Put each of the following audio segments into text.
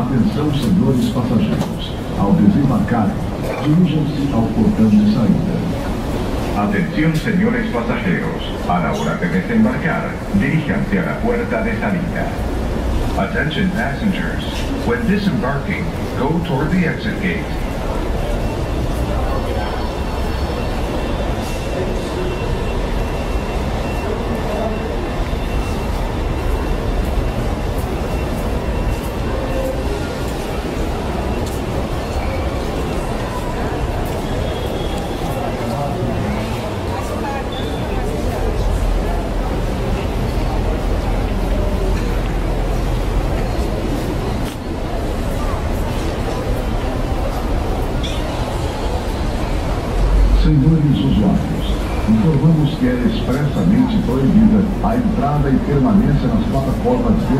Atenção, senhores passageiros. Ao desembarcarem, dirijam-se ao portão de saída. Atención señores pasajeros, a la hora de desembarcar, diríjanse a la puerta de salida. Attention passengers, when disembarking, go toward the exit gate.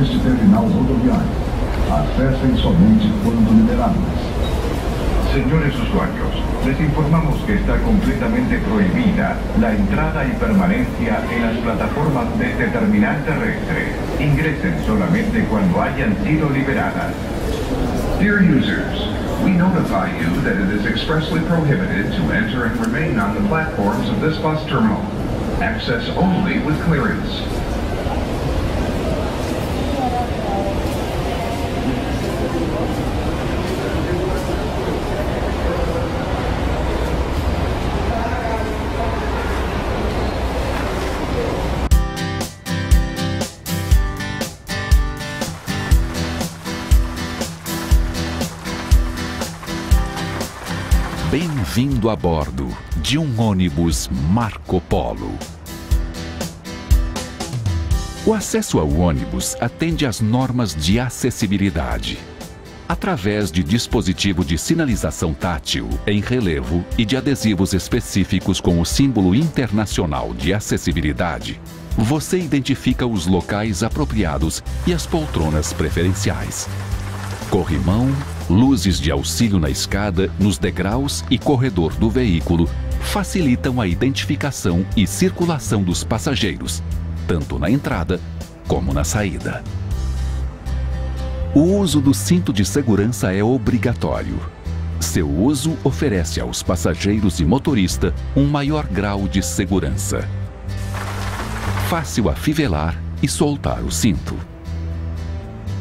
Deste terminal rodoviário. Acessem somente quando liberadas. Señores usuarios, les informamos que está completamente prohibida la entrada y permanencia en las plataformas de este terminal terrestre. Ingresen solamente cuando hayan sido liberadas. Dear users, we notify you that it is expressly prohibited to enter and remain on the platforms of this bus terminal. Access only with clearance. A bordo de um ônibus Marco Polo. O acesso ao ônibus atende às normas de acessibilidade. Através de dispositivo de sinalização tátil em relevo e de adesivos específicos com o símbolo internacional de acessibilidade, você identifica os locais apropriados e as poltronas preferenciais. Corrimão, luzes de auxílio na escada, nos degraus e corredor do veículo facilitam a identificação e circulação dos passageiros, tanto na entrada como na saída. O uso do cinto de segurança é obrigatório. Seu uso oferece aos passageiros e motorista um maior grau de segurança. Fácil afivelar e soltar o cinto.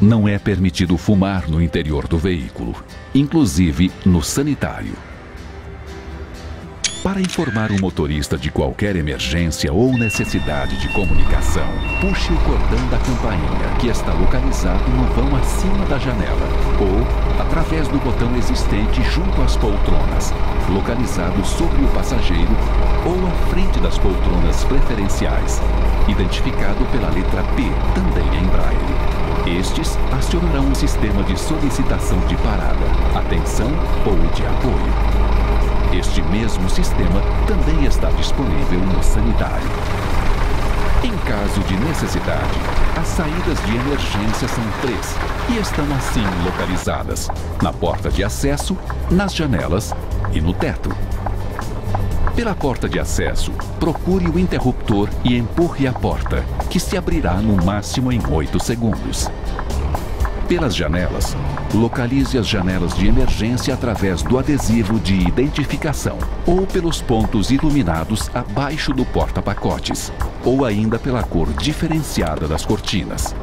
Não é permitido fumar no interior do veículo, inclusive no sanitário. Para informar o motorista de qualquer emergência ou necessidade de comunicação, puxe o cordão da campainha que está localizado no vão acima da janela ou através do botão existente junto às poltronas, localizado sobre o passageiro ou à frente das poltronas preferenciais, identificado pela letra P, também em braille. Estes acionarão o sistema de solicitação de parada, atenção ou de apoio. Este mesmo sistema também está disponível no sanitário. Em caso de necessidade, as saídas de emergência são três e estão assim localizadas: na porta de acesso, nas janelas e no teto. Pela porta de acesso, procure o interruptor e empurre a porta, que se abrirá no máximo em 8 segundos. Pelas janelas, localize as janelas de emergência através do adesivo de identificação ou pelos pontos iluminados abaixo do porta-pacotes, ou ainda pela cor diferenciada das cortinas.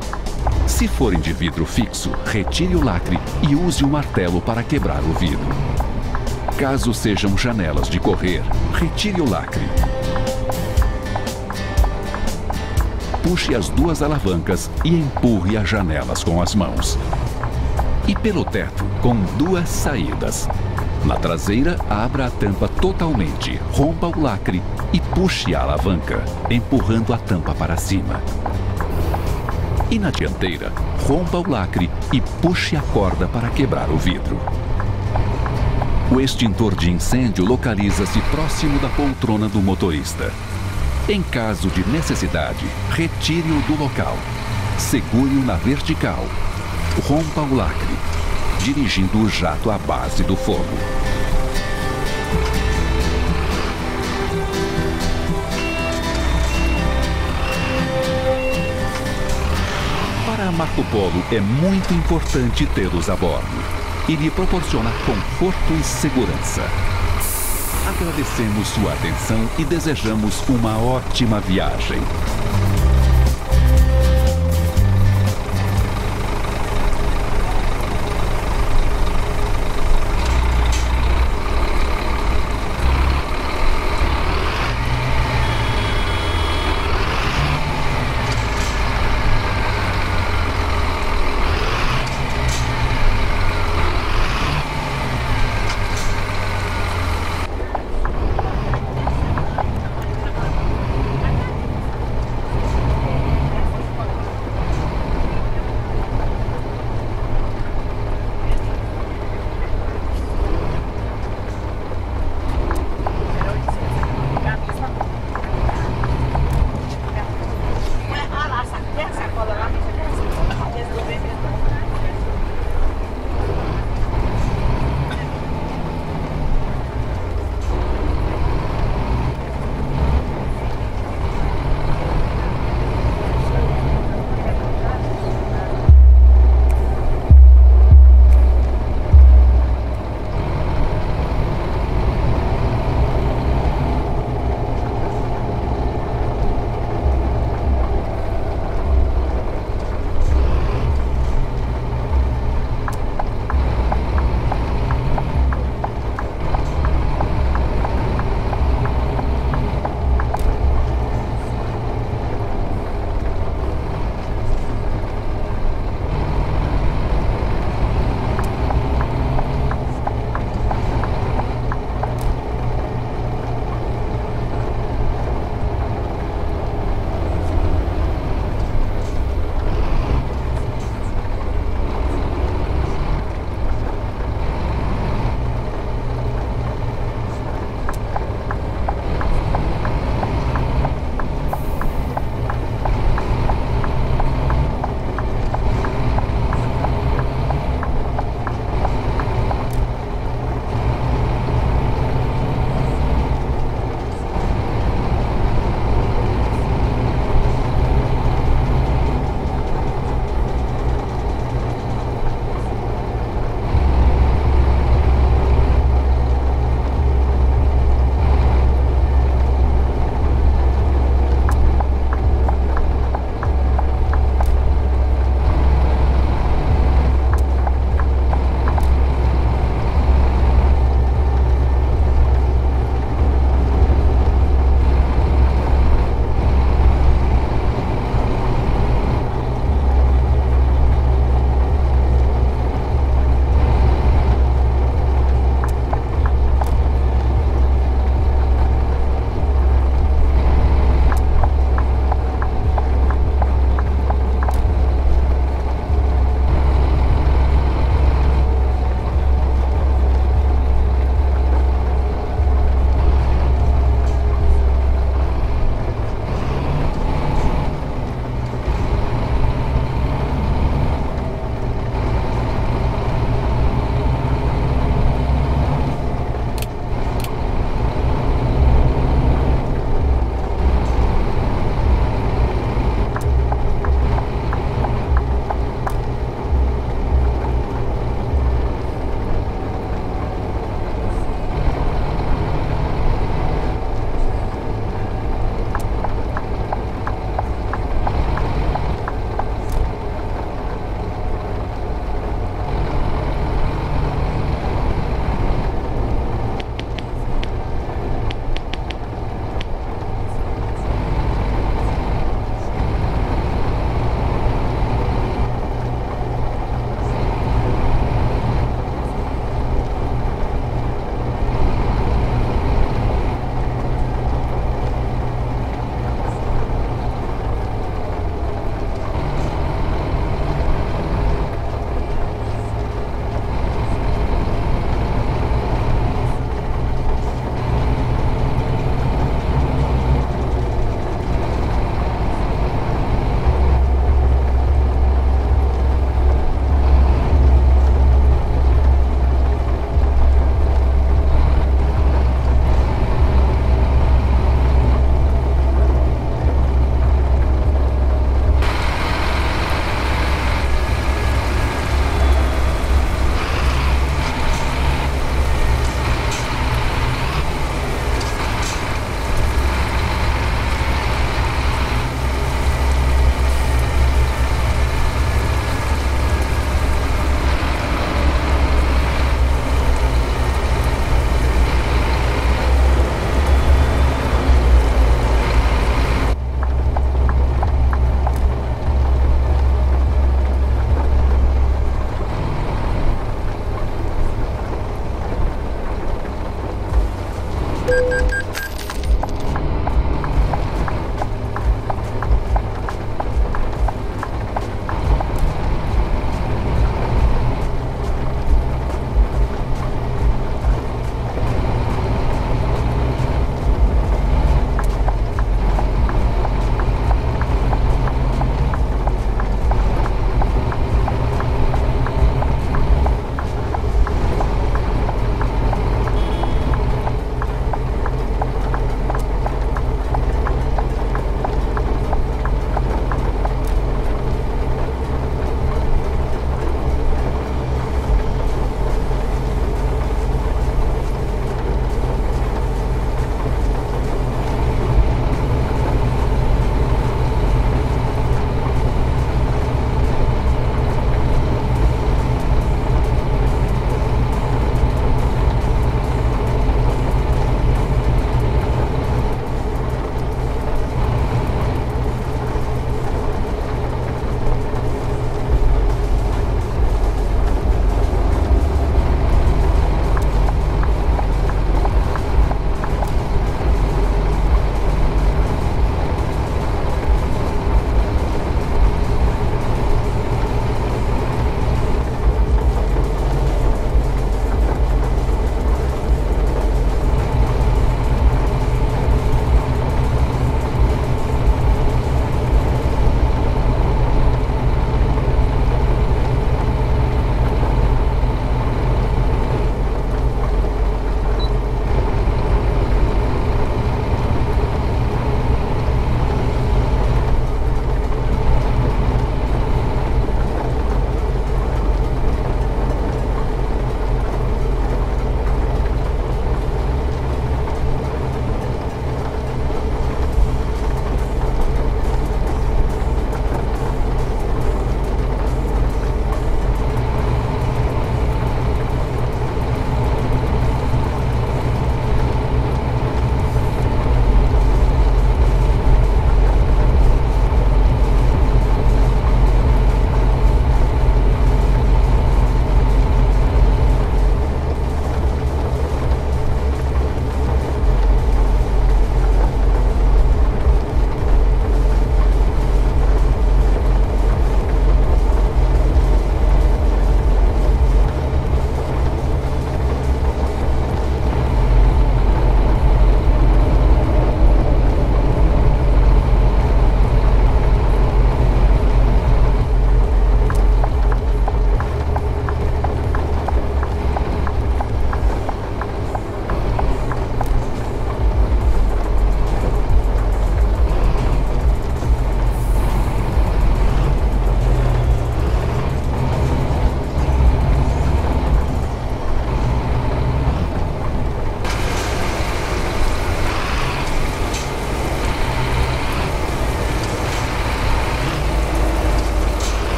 Se forem de vidro fixo, retire o lacre e use o martelo para quebrar o vidro. Caso sejam janelas de correr, retire o lacre. Puxe as duas alavancas e empurre as janelas com as mãos. E pelo teto, com duas saídas. Na traseira, abra a tampa totalmente, rompa o lacre e puxe a alavanca, empurrando a tampa para cima. E na dianteira, rompa o lacre e puxe a corda para quebrar o vidro. O extintor de incêndio localiza-se próximo da poltrona do motorista. Em caso de necessidade, retire-o do local. Segure-o na vertical. Rompa o lacre, dirigindo o jato à base do fogo. Para Marco Polo é muito importante tê-los a bordo e lhe proporciona conforto e segurança. Agradecemos sua atenção e desejamos uma ótima viagem.